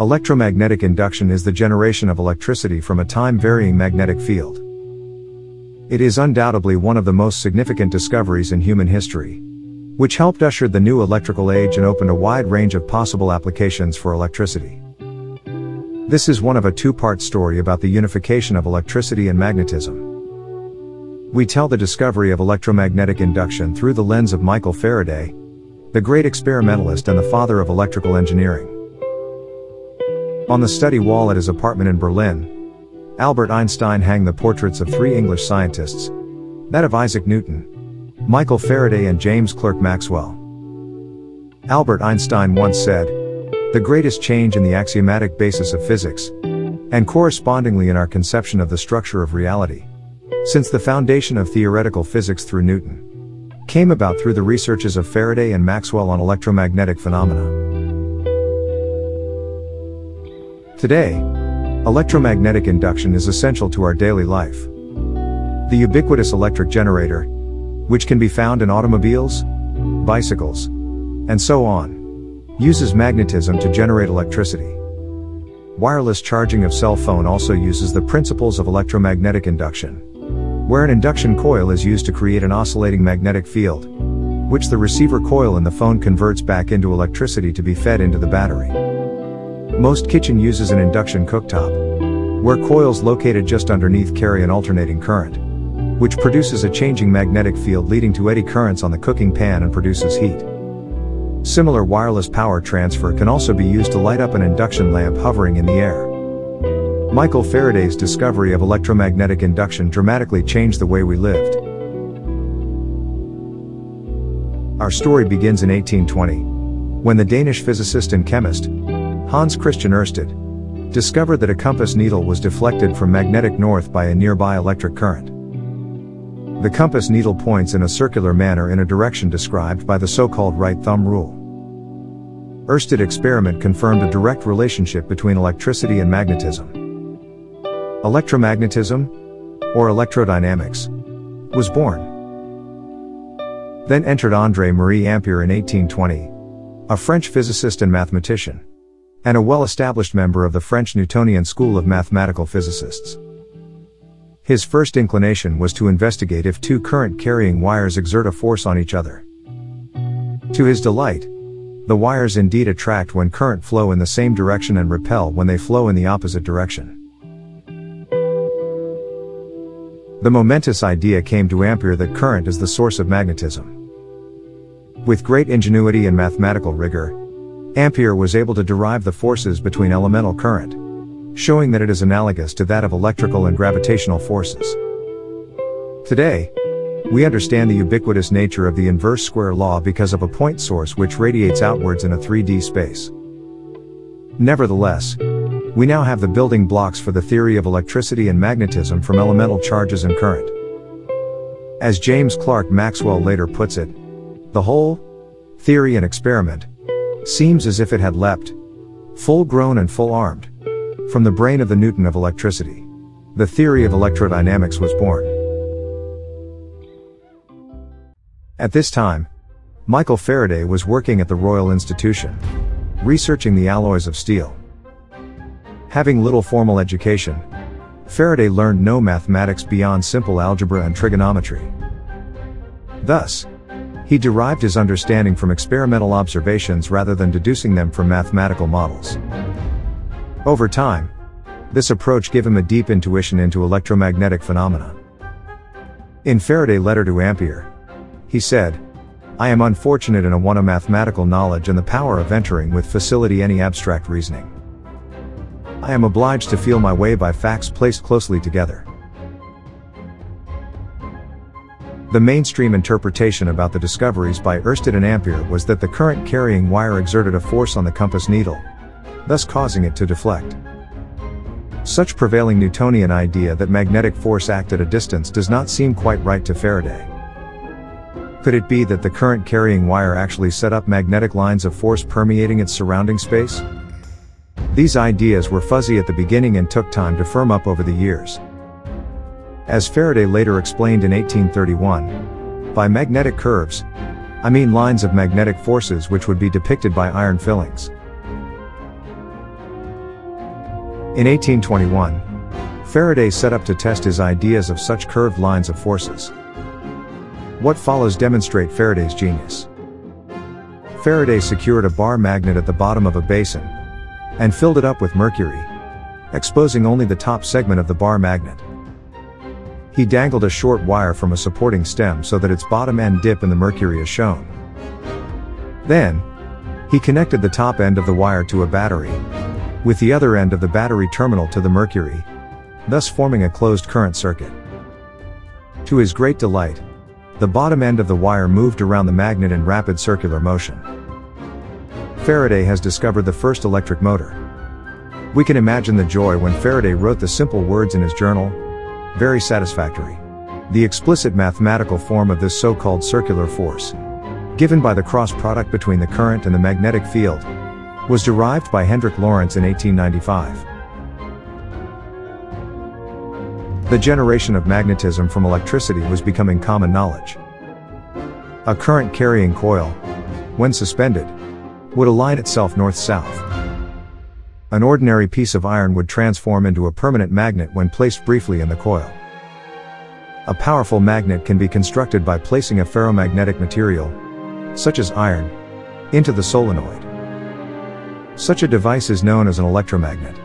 Electromagnetic induction is the generation of electricity from a time-varying magnetic field. It is undoubtedly one of the most significant discoveries in human history, which helped usher the new electrical age and opened a wide range of possible applications for electricity. This is one of a two-part story about the unification of electricity and magnetism. We tell the discovery of electromagnetic induction through the lens of Michael Faraday, the great experimentalist and the father of electrical engineering. On the study wall at his apartment in Berlin, Albert Einstein hanged the portraits of three English scientists, that of Isaac Newton, Michael Faraday and James Clerk Maxwell. Albert Einstein once said, the greatest change in the axiomatic basis of physics, and correspondingly in our conception of the structure of reality, since the foundation of theoretical physics through Newton, came about through the researches of Faraday and Maxwell on electromagnetic phenomena. Today, electromagnetic induction is essential to our daily life. The ubiquitous electric generator, which can be found in automobiles, bicycles, and so on, uses magnetism to generate electricity. Wireless charging of cell phone also uses the principles of electromagnetic induction, where an induction coil is used to create an oscillating magnetic field, which the receiver coil in the phone converts back into electricity to be fed into the battery. Most kitchen uses an induction cooktop, where coils located just underneath carry an alternating current, which produces a changing magnetic field leading to eddy currents on the cooking pan and produces heat. Similar wireless power transfer can also be used to light up an induction lamp hovering in the air. Michael Faraday's discovery of electromagnetic induction dramatically changed the way we lived. Our story begins in 1820, when the Danish physicist and chemist, Hans Christian Ørsted, discovered that a compass needle was deflected from magnetic north by a nearby electric current. The compass needle points in a circular manner in a direction described by the so-called right thumb rule. Ørsted experiment confirmed a direct relationship between electricity and magnetism. Electromagnetism, or electrodynamics, was born. Then entered André Marie Ampère in 1820, a French physicist and mathematician and a well-established member of the French Newtonian school of mathematical physicists. His first inclination was to investigate if two current-carrying wires exert a force on each other. To his delight, the wires indeed attract when current flow in the same direction and repel when they flow in the opposite direction. The momentous idea came to Ampere that current is the source of magnetism. With great ingenuity and mathematical rigor, Ampere was able to derive the forces between elemental current, showing that it is analogous to that of electrical and gravitational forces. Today, we understand the ubiquitous nature of the inverse square law because of a point source which radiates outwards in a 3D space. Nevertheless, we now have the building blocks for the theory of electricity and magnetism from elemental charges and current. As James Clerk Maxwell later puts it, the whole theory and experiment Seems as if it had leapt, full grown and full armed, from the brain of the Newton of electricity. The theory of electrodynamics was born. At this time, Michael Faraday was working at the Royal Institution, researching the alloys of steel. Having little formal education, Faraday learned no mathematics beyond simple algebra and trigonometry. Thus, he derived his understanding from experimental observations rather than deducing them from mathematical models. Over time, this approach gave him a deep intuition into electromagnetic phenomena. In Faraday letter to Ampere, he said, I am unfortunate in a want of mathematical knowledge and the power of entering with facility any abstract reasoning. I am obliged to feel my way by facts placed closely together. The mainstream interpretation about the discoveries by Ørsted and Ampere was that the current carrying wire exerted a force on the compass needle, thus causing it to deflect. Such prevailing Newtonian idea that magnetic force act at a distance does not seem quite right to Faraday. Could it be that the current carrying wire actually set up magnetic lines of force permeating its surrounding space? These ideas were fuzzy at the beginning and took time to firm up over the years. As Faraday later explained in 1831, by magnetic curves, I mean lines of magnetic forces which would be depicted by iron fillings. In 1821, Faraday set up to test his ideas of such curved lines of forces. What follows demonstrate Faraday's genius. Faraday secured a bar magnet at the bottom of a basin and filled it up with mercury, exposing only the top segment of the bar magnet. He dangled a short wire from a supporting stem so that its bottom end dip in the mercury is shown. Then, he connected the top end of the wire to a battery, with the other end of the battery terminal to the mercury, thus forming a closed current circuit. To his great delight, the bottom end of the wire moved around the magnet in rapid circular motion. Faraday has discovered the first electric motor. We can imagine the joy when Faraday wrote the simple words in his journal. Very satisfactory. The explicit mathematical form of this so-called circular force, given by the cross product between the current and the magnetic field, was derived by Hendrik Lorentz in 1895. The generation of magnetism from electricity was becoming common knowledge. A current carrying coil, when suspended, would align itself north-south. An ordinary piece of iron would transform into a permanent magnet when placed briefly in the coil. A powerful magnet can be constructed by placing a ferromagnetic material, such as iron, into the solenoid. Such a device is known as an electromagnet.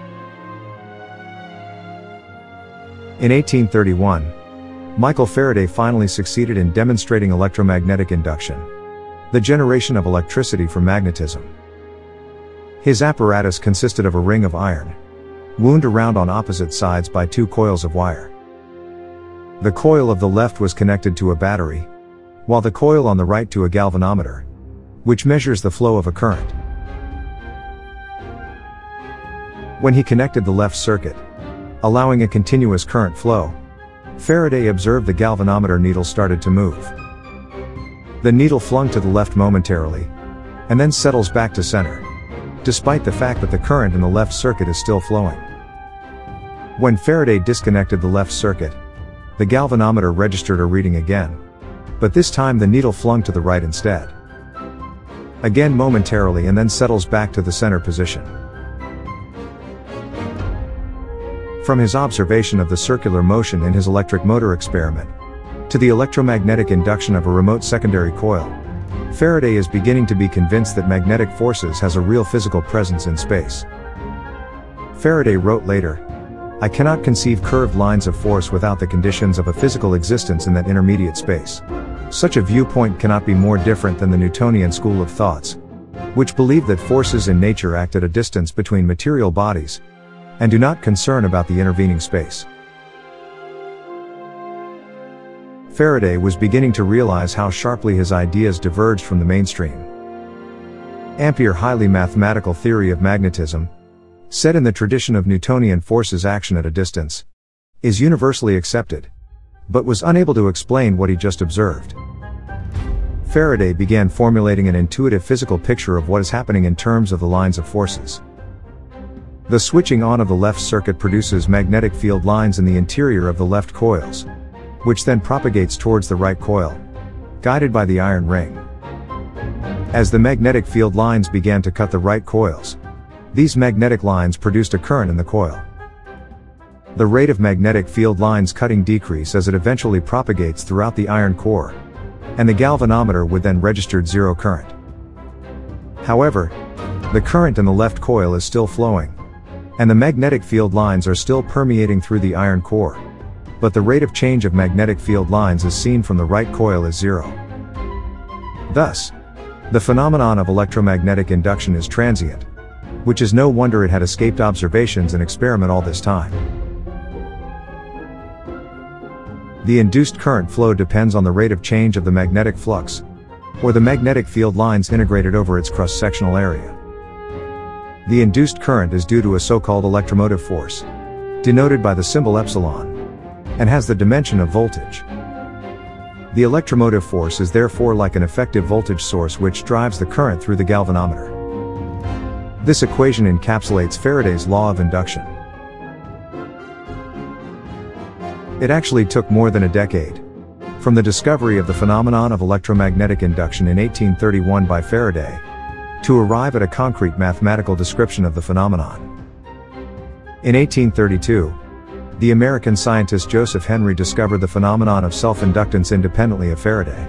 In 1831, Michael Faraday finally succeeded in demonstrating electromagnetic induction, the generation of electricity from magnetism. His apparatus consisted of a ring of iron, wound around on opposite sides by two coils of wire. The coil of the left was connected to a battery, while the coil on the right to a galvanometer, which measures the flow of a current. When he connected the left circuit, allowing a continuous current flow. Faraday observed the galvanometer needle started to move. The needle flung to the left momentarily, and then settles back to center, despite the fact that the current in the left circuit is still flowing. When Faraday disconnected the left circuit, the galvanometer registered a reading again, but this time the needle flung to the right instead. Again momentarily and then settles back to the center position. From his observation of the circular motion in his electric motor experiment, to the electromagnetic induction of a remote secondary coil, Faraday is beginning to be convinced that magnetic forces has a real physical presence in space. Faraday wrote later, I cannot conceive curved lines of force without the conditions of a physical existence in that intermediate space. Such a viewpoint cannot be more different than the Newtonian school of thoughts, which believe that forces in nature act at a distance between material bodies, and do not concern about the intervening space. Faraday was beginning to realize how sharply his ideas diverged from the mainstream. Ampere highly mathematical theory of magnetism, set in the tradition of Newtonian forces action at a distance, is universally accepted, but was unable to explain what he just observed. Faraday began formulating an intuitive physical picture of what is happening in terms of the lines of forces. The switching on of the left circuit produces magnetic field lines in the interior of the left coils, which then propagates towards the right coil, guided by the iron ring. As the magnetic field lines began to cut the right coils, these magnetic lines produced a current in the coil. The rate of magnetic field lines cutting decrease as it eventually propagates throughout the iron core, and the galvanometer would then register zero current. However, the current in the left coil is still flowing, and the magnetic field lines are still permeating through the iron core. But the rate of change of magnetic field lines as seen from the right coil is zero. Thus, the phenomenon of electromagnetic induction is transient, which is no wonder it had escaped observations and experiment all this time. The induced current flow depends on the rate of change of the magnetic flux, or the magnetic field lines integrated over its cross-sectional area. The induced current is due to a so-called electromotive force, denoted by the symbol epsilon, and has the dimension of voltage. The electromotive force is therefore like an effective voltage source which drives the current through the galvanometer. This equation encapsulates Faraday's law of induction. It actually took more than a decade. From the discovery of the phenomenon of electromagnetic induction in 1831 by Faraday, to arrive at a concrete mathematical description of the phenomenon. In 1832, the American scientist Joseph Henry discovered the phenomenon of self-inductance independently of Faraday.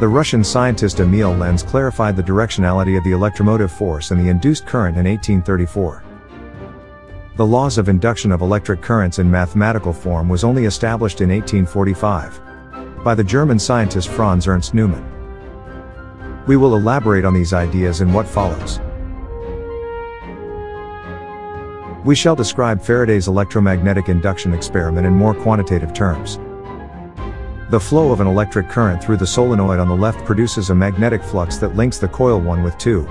The Russian scientist Emil Lenz clarified the directionality of the electromotive force and the induced current in 1834. The laws of induction of electric currents in mathematical form was only established in 1845 by the German scientist Franz Ernst Neumann. We will elaborate on these ideas in what follows. We shall describe Faraday's electromagnetic induction experiment in more quantitative terms. The flow of an electric current through the solenoid on the left produces a magnetic flux that links the coil 1 with 2,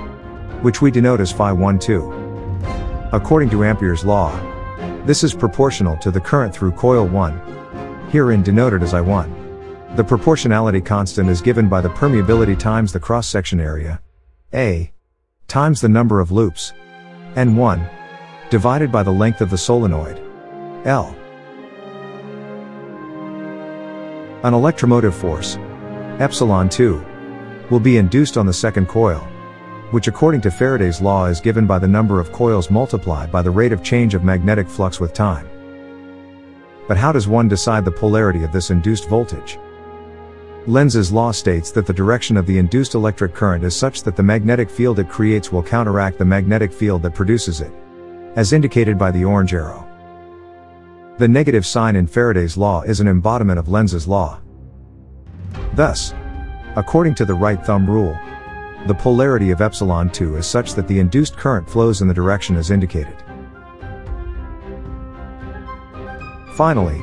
which we denote as phi 1 2. According to Ampere's law, this is proportional to the current through coil 1, herein denoted as I1. The proportionality constant is given by the permeability times the cross-section area, A, times the number of loops, N1, divided by the length of the solenoid, L. An electromotive force, epsilon 2, will be induced on the second coil, which according to Faraday's law is given by the number of coils multiplied by the rate of change of magnetic flux with time. But how does one decide the polarity of this induced voltage? Lenz's law states that the direction of the induced electric current is such that the magnetic field it creates will counteract the magnetic field that produces it, as indicated by the orange arrow. The negative sign in Faraday's law is an embodiment of Lenz's law. Thus, according to the right thumb rule, the polarity of epsilon 2 is such that the induced current flows in the direction as indicated. Finally,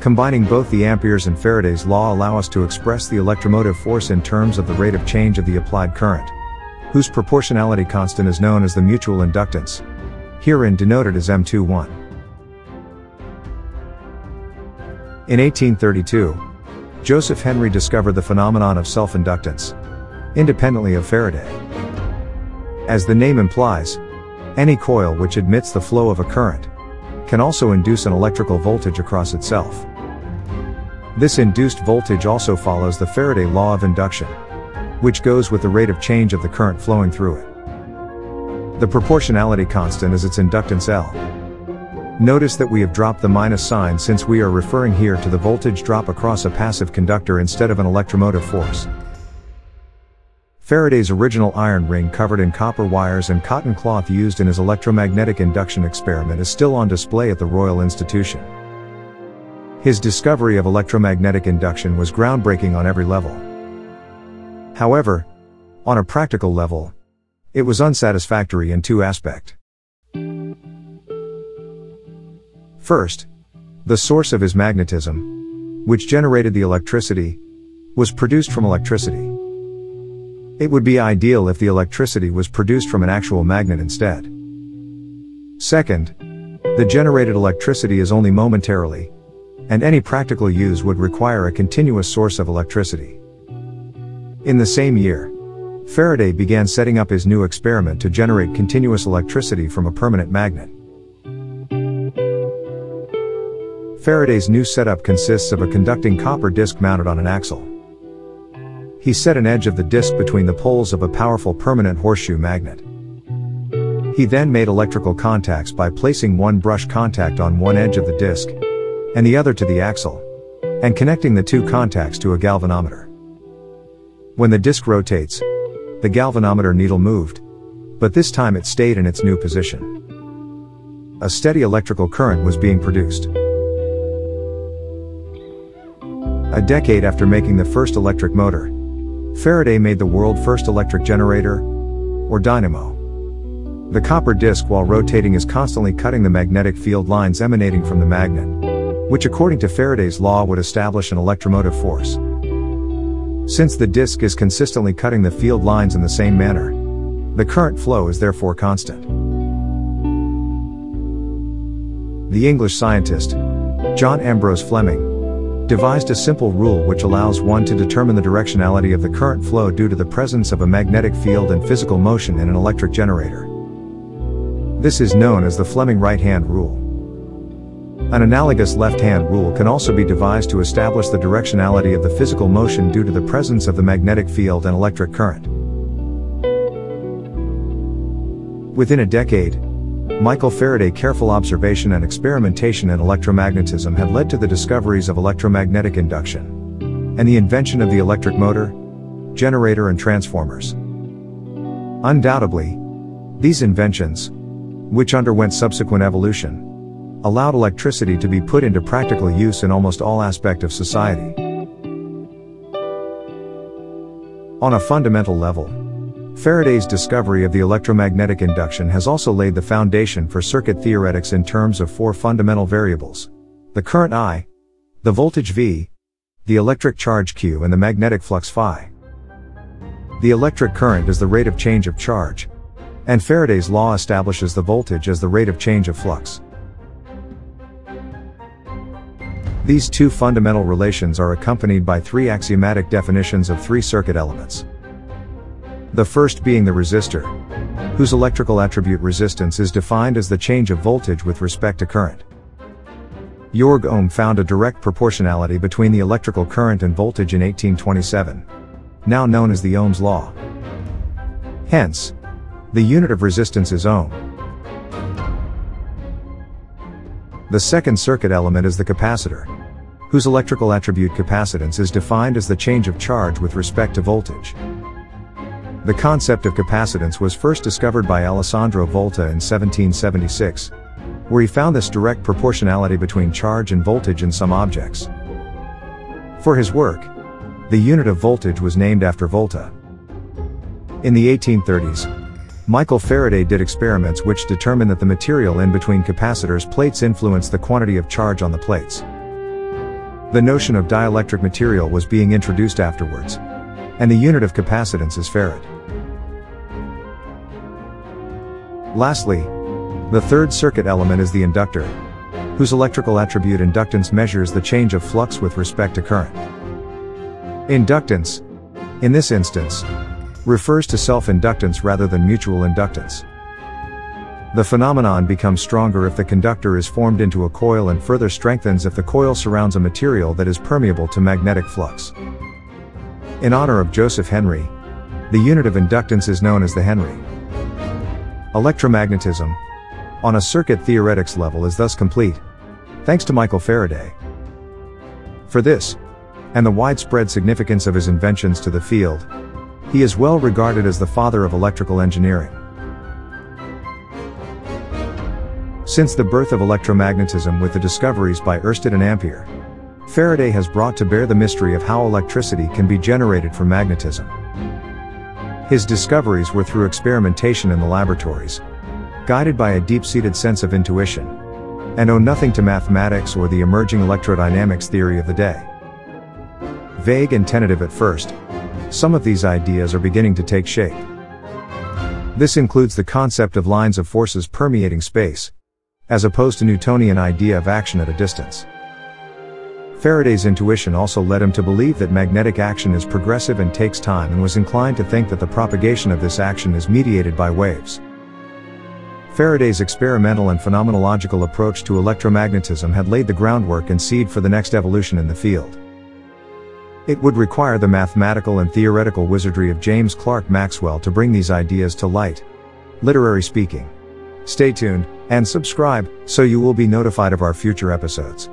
combining both the Ampere's and Faraday's law allow us to express the electromotive force in terms of the rate of change of the applied current, whose proportionality constant is known as the mutual inductance, herein denoted as M21. In 1832, Joseph Henry discovered the phenomenon of self-inductance, independently of Faraday. As the name implies, any coil which admits the flow of a current can also induce an electrical voltage across itself. This induced voltage also follows the Faraday law of induction, which goes with the rate of change of the current flowing through it. The proportionality constant is its inductance L. Notice that we have dropped the minus sign since we are referring here to the voltage drop across a passive conductor instead of an electromotive force. Faraday's original iron ring covered in copper wires and cotton cloth used in his electromagnetic induction experiment is still on display at the Royal Institution. His discovery of electromagnetic induction was groundbreaking on every level. However, on a practical level, it was unsatisfactory in two aspects. First, the source of his magnetism, which generated the electricity, was produced from electricity. It would be ideal if the electricity was produced from an actual magnet instead. Second, the generated electricity is only momentarily, and any practical use would require a continuous source of electricity. In the same year, Faraday began setting up his new experiment to generate continuous electricity from a permanent magnet. Faraday's new setup consists of a conducting copper disc mounted on an axle. He set an edge of the disc between the poles of a powerful permanent horseshoe magnet. He then made electrical contacts by placing one brush contact on one edge of the disc, and the other to the axle, and connecting the two contacts to a galvanometer. When the disc rotates, the galvanometer needle moved, but this time it stayed in its new position. A steady electrical current was being produced. A decade after making the first electric motor, Faraday made the world first electric generator, or dynamo. The copper disc while rotating is constantly cutting the magnetic field lines emanating from the magnet, which according to Faraday's law would establish an electromotive force. Since the disc is consistently cutting the field lines in the same manner, the current flow is therefore constant. The English scientist, John Ambrose Fleming, devised a simple rule which allows one to determine the directionality of the current flow due to the presence of a magnetic field and physical motion in an electric generator. This is known as the Fleming right-hand rule. An analogous left-hand rule can also be devised to establish the directionality of the physical motion due to the presence of the magnetic field and electric current. Within a decade, Michael Faraday careful observation and experimentation in electromagnetism had led to the discoveries of electromagnetic induction and the invention of the electric motor, generator and transformers. Undoubtedly, these inventions, which underwent subsequent evolution, allowed electricity to be put into practical use in almost all aspect of society. On a fundamental level, Faraday's discovery of the electromagnetic induction has also laid the foundation for circuit theoretics in terms of four fundamental variables. The current I, the voltage V, the electric charge Q and the magnetic flux phi. The electric current is the rate of change of charge, and Faraday's law establishes the voltage as the rate of change of flux. These two fundamental relations are accompanied by three axiomatic definitions of three circuit elements. The first being the resistor, whose electrical attribute resistance is defined as the change of voltage with respect to current. Georg Ohm found a direct proportionality between the electrical current and voltage in 1827, now known as the Ohm's law. Hence, the unit of resistance is ohm. The second circuit element is the capacitor, whose electrical attribute capacitance is defined as the change of charge with respect to voltage. The concept of capacitance was first discovered by Alessandro Volta in 1776, where he found this direct proportionality between charge and voltage in some objects. For his work, the unit of voltage was named after Volta. In the 1830s, Michael Faraday did experiments which determined that the material in between capacitors plates influenced the quantity of charge on the plates. The notion of dielectric material was being introduced afterwards. And the unit of capacitance is farad. Lastly, the third circuit element is the inductor, whose electrical attribute inductance measures the change of flux with respect to current. Inductance, in this instance, refers to self-inductance rather than mutual inductance. The phenomenon becomes stronger if the conductor is formed into a coil and further strengthens if the coil surrounds a material that is permeable to magnetic flux. In honor of Joseph Henry, the unit of inductance is known as the Henry. Electromagnetism, on a circuit theoretics level is thus complete, thanks to Michael Faraday. For this, and the widespread significance of his inventions to the field, he is well regarded as the father of electrical engineering. Since the birth of electromagnetism with the discoveries by Oersted and Ampere, Faraday has brought to bear the mystery of how electricity can be generated from magnetism. His discoveries were through experimentation in the laboratories, guided by a deep-seated sense of intuition, and owe nothing to mathematics or the emerging electrodynamics theory of the day. Vague and tentative at first, some of these ideas are beginning to take shape. This includes the concept of lines of forces permeating space, as opposed to Newtonian idea of action at a distance. Faraday's intuition also led him to believe that magnetic action is progressive and takes time and was inclined to think that the propagation of this action is mediated by waves. Faraday's experimental and phenomenological approach to electromagnetism had laid the groundwork and seed for the next evolution in the field. It would require the mathematical and theoretical wizardry of James Clerk Maxwell to bring these ideas to light. Literary speaking. Stay tuned, and subscribe, so you will be notified of our future episodes.